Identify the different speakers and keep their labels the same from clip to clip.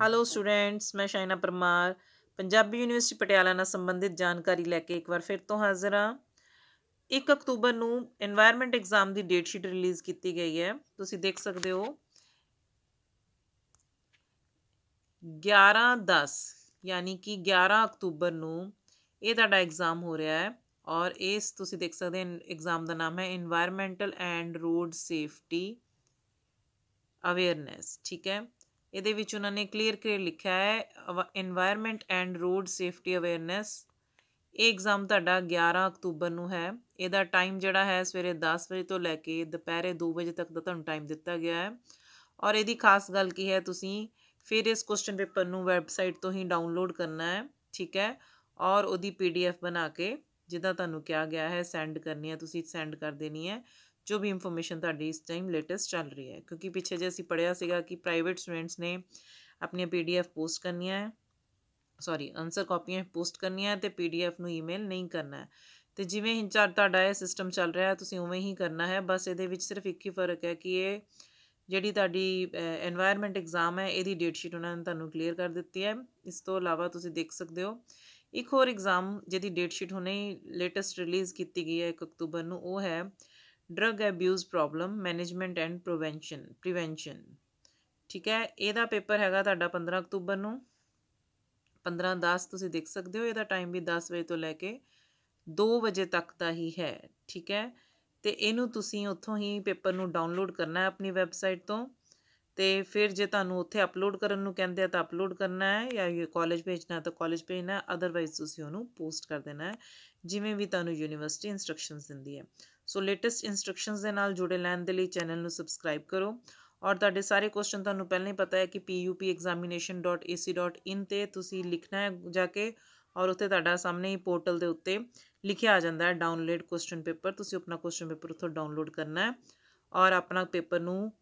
Speaker 1: Hello students ਮੈਂ Shaina Parmar, Punjabi university Patiala ਨਾਲ ਸੰਬੰਧਿਤ ਜਾਣਕਾਰੀ ਲੈ ਕੇ ਇੱਕ ਵਾਰ ਫਿਰ ਤੋਂ ਹਾਜ਼ਰ ਹਾਂ। 1 ਅਕਤੂਬਰ ਨੂੰ এনवायरमेंट ਐਗਜ਼ਾਮ ਦੀ ਡੇਟ ਸ਼ੀਟ ਰਿਲੀਜ਼ ਕੀਤੀ ਗਈ ਹੈ। ਤੁਸੀਂ ਦੇਖ ਸਕਦੇ ਹੋ। 11-10 ਯਾਨੀ ਕਿ 11 ਅਕਤੂਬਰ ਨੂੰ ਇਹ ਤੁਹਾਡਾ ਐਗਜ਼ਾਮ ਹੋ ਰਿਹਾ ਹੈ ਔਰ ਇਸ ਤੁਸੀਂ ਦੇਖ ਸਕਦੇ ਹੋ ਐਗਜ਼ਾਮ ਦਾ ਨਾਮ ਹੈ environmental and road safety awareness ਠੀਕ ਹੈ? ਇਹਦੇ ਵਿੱਚ ਉਹਨਾਂ ਨੇ ਕਲੀਅਰ ਕਲੀਅਰ ਲਿਖਿਆ ਹੈ environment and road safety awareness ਇਹ ਐਗਜ਼ਾਮ ਤੁਹਾਡਾ 11 ਅਕਤੂਬਰ ਨੂੰ ਹੈ। ਇਹਦਾ ਟਾਈਮ ਜਿਹੜਾ ਹੈ ਸਵੇਰੇ 10 ਵਜੇ ਤੋਂ ਲੈ ਕੇ ਦੁਪਹਿਰੇ 2 ਵਜੇ ਤੱਕ ਦਾ ਤੁਹਾਨੂੰ ਟਾਈਮ ਦਿੱਤਾ ਗਿਆ ਹੈ। ਔਰ ਇਹਦੀ ਖਾਸ ਗੱਲ ਕੀ ਹੈ, ਤੁਸੀਂ ਫਿਰ ਇਸ ਕੁਐਸਚਨ ਪੇਪਰ ਨੂੰ ਵੈਬਸਾਈਟ ਤੋਂ ਹੀ ਡਾਊਨਲੋਡ ਕਰਨਾ ਹੈ, ਠੀਕ ਹੈ? ਔਰ ਉਹਦੀ ਪੀਡੀਐਫ ਬਣਾ ਕੇ, ਜਿੱਦਾਂ ਤੁਹਾਨੂੰ ਕਿਹਾ ਗਿਆ ਹੈ ਸੈਂਡ ਕਰਨੀ ਹੈ, ਤੁਸੀਂ ਸੈਂਡ ਕਰ ਦੇਣੀ ਹੈ। ਜੋ ਵੀ ਇਨਫੋਰਮੇਸ਼ਨ ਤੁਹਾਡੀ ਇਸ ਟਾਈਮ ਲੇਟੈਸਟ ਚੱਲ ਰਹੀ ਹੈ, ਕਿਉਂਕਿ ਪਿੱਛੇ ਜੇ ਅਸੀਂ ਪੜਿਆ ਸੀਗਾ ਕਿ ਪ੍ਰਾਈਵੇਟ ਸਟੂਡੈਂਟਸ ਨੇ ਆਪਣੀਆਂ ਪੀਡੀਐਫ ਪੋਸਟ ਕਰਨੀਆਂ ਹੈ ਸੌਰੀ ਆਨਸਰ ਕਾਪੀਆਂ ਪੋਸਟ ਕਰਨੀਆਂ ਤੇ ਪੀਡੀਐਫ ਨੂੰ ਈਮੇਲ ਨਹੀਂ ਕਰਨਾ ਤੇ ਜਿਵੇਂ ਹੀ ਤੁਹਾਡਾ ਇਹ ਸਿਸਟਮ ਚੱਲ ਰਿਹਾ ਤੁਸੀਂ ਉਵੇਂ ਹੀ ਕਰਨਾ ਹੈ, ਬਸ ਇਹਦੇ ਵਿੱਚ ਸਿਰਫ ਇੱਕ ਹੀ ਫ਼ਰਕ ਹੈ ਕਿ ਇਹ ਜਿਹੜੀ ਤੁਹਾਡੀ এনवायरमेंट ਐਗਜ਼ਾਮ ਹੈ, ਇਹਦੀ ਡੇਟ ਸ਼ੀਟ ਉਹਨਾਂ ਨੇ ਤੁਹਾਨੂੰ ਕਲੀਅਰ ਕਰ ਦਿੱਤੀ ਹੈ। ਇਸ ਤੋਂ ਇਲਾਵਾ ਤੁਸੀਂ ਦੇਖ ਸਕਦੇ ਹੋ, ਇੱਕ ਹੋਰ ਐਗਜ਼ਾਮ ਜਿਹਦੀ ਡੇਟ ਸ਼ੀਟ ਹੁਣੇ ਲੇਟੈਸਟ ਰਿਲੀਜ਼ ਕੀਤੀ ਗਈ ਹੈ 1 ਅਕਤੂਬਰ ਨੂੰ, ਉਹ ਹੈ drug abuse problem management and prevention prevention ਠੀਕ ਹੈ? ਇਹਦਾ ਪੇਪਰ ਹੈਗਾ ਤੁਹਾਡਾ 15 ਅਕਤੂਬਰ ਨੂੰ। 15 10 ਤੁਸੀਂ ਦੇਖ ਸਕਦੇ ਹੋ, ਇਹਦਾ ਟਾਈਮ ਵੀ 10 ਵਜੇ ਤੋਂ ਲੈ ਕੇ 2 ਵਜੇ ਤੱਕ ਦਾ ਹੀ ਹੈ। ਠੀਕ ਹੈ? ਤੇ ਇਹਨੂੰ ਤੁਸੀਂ ਉੱਥੋਂ ਹੀ ਪੇਪਰ ਨੂੰ ਡਾਊਨਲੋਡ ਕਰਨਾ ਹੈ ਆਪਣੀ ਵੈਬਸਾਈਟ ਤੋਂ। ਤੇ ਫਿਰ ਜੇ ਤੁਹਾਨੂੰ ਉੱਥੇ ਅਪਲੋਡ ਕਰਨ ਨੂੰ ਕਹਿੰਦੇ ਆ ਤਾਂ ਅਪਲੋਡ ਕਰਨਾ ਹੈ ਜਾਂ ਇਹ ਕਾਲਜ ਭੇਜਣਾ ਤਾਂ ਕਾਲਜ ਭੇਜਣਾ ਅਦਰਵਾਈਜ਼ ਤੁਸੀਂ ਉਹਨੂੰ ਪੋਸਟ ਕਰ ਦੇਣਾ ਹੈ। ਜਿਵੇਂ ਵੀ ਤੁਹਾਨੂੰ ਯੂਨੀਵਰਸਿਟੀ ਇਨਸਟਰਕਸ਼ਨਸ ਦਿੰਦੀ ਹੈ। ਸੋ ਲੇਟੈਸਟ ਇਨਸਟਰਕਸ਼ਨਸ ਦੇ ਨਾਲ ਜੁੜੇ ਲੈਣ ਦੇ ਲਈ ਚੈਨਲ ਨੂੰ ਸਬਸਕ੍ਰਾਈਬ ਕਰੋ। ਔਰ ਤੁਹਾਡੇ ਸਾਰੇ ਕੁਐਸਚਨ ਤੁਹਾਨੂੰ ਪਹਿਲਾਂ ਹੀ ਪਤਾ ਹੈ ਕਿ pupexamination.ac.in ਤੇ ਤੁਸੀਂ ਲਿਖਣਾ ਹੈ ਜਾ ਕੇ ਔਰ ਉੱਥੇ ਤੁਹਾਡਾ ਸਾਹਮਣੇ ਹੀ ਪੋਰਟਲ ਦੇ ਉੱਤੇ ਲਿਖਿਆ ਆ ਜਾਂਦਾ ਹੈ ਡਾਊਨਲੋਡ ਕੁਐਸਚਨ ਪੇਪਰ ਤੁਸੀਂ ਆਪਣਾ ਕੁਐਸਚਨ ਪੇਪਰ ਉੱਥੋਂ ਡਾਊਨਲੋਡ ਕਰਨਾ ਹੈ ਔਰ ਆਪਣਾ ਪੇਪਰ ਨੂੰ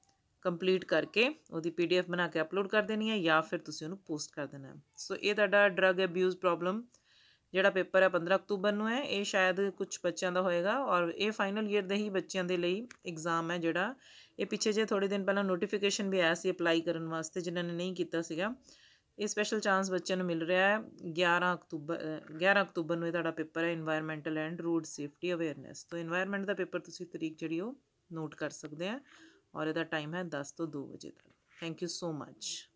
Speaker 1: ਕੰਪਲੀਟ ਕਰਕੇ ਉਹਦੀ ਪੀਡੀਐਫ ਬਣਾ ਕੇ ਅਪਲੋਡ ਕਰ ਦੇਣੀ ਹੈ ਜਾਂ ਫਿਰ ਤੁਸੀਂ ਉਹਨੂੰ ਪੋਸਟ ਕਰ ਦੇਣਾ ਹੈ। ਸੋ ਇਹ ਤੁਹਾਡਾ ਡਰੱਗ ਅਬਿਊਜ਼ ਪ੍ਰੋਬਲਮ ਜਿਹੜਾ ਪੇਪਰ ਹੈ 15 ਅਕਤੂਬਰ ਨੂੰ ਹੈ, ਇਹ ਸ਼ਾਇਦ ਕੁਝ ਬੱਚਿਆਂ ਦਾ ਹੋਏਗਾ ਔਰ ਇਹ ਫਾਈਨਲ ਈਅਰ ਦੇ ਹੀ ਬੱਚਿਆਂ ਦੇ ਲਈ ਐਗਜ਼ਾਮ ਹੈ ਜਿਹੜਾ। ਇਹ ਪਿੱਛੇ ਜੇ ਥੋੜੇ ਦਿਨ ਪਹਿਲਾਂ ਨੋਟੀਫਿਕੇਸ਼ਨ ਵੀ ਆਇਆ ਸੀ ਅਪਲਾਈ ਕਰਨ ਵਾਸਤੇ, ਜਿਨ੍ਹਾਂ ਨੇ ਨਹੀਂ ਕੀਤਾ ਸੀਗਾ। ਇਹ ਸਪੈਸ਼ਲ ਚਾਂਸ ਬੱਚਿਆਂ ਨੂੰ ਮਿਲ ਰਿਹਾ ਹੈ 11 ਅਕਤੂਬਰ 11 ਅਕਤੂਬਰ ਨੂੰ ਇਹ ਤੁਹਾਡਾ ਪੇਪਰ ਹੈ environmental and road safety awareness ਤੋਂ এনवायरमेंट ਦਾ ਪੇਪਰ ਤੁਸੀਂ ਤਰੀਕ ਜਿਹੜੀ ਉਹ ਨੋਟ ਕਰ ਸਕਦੇ ਆ ਔਰ ਇਹਦਾ ਟਾਈਮ ਹੈ 10 ਤੋਂ 2 ਵਜੇ ਤੱਕ। Thank you so much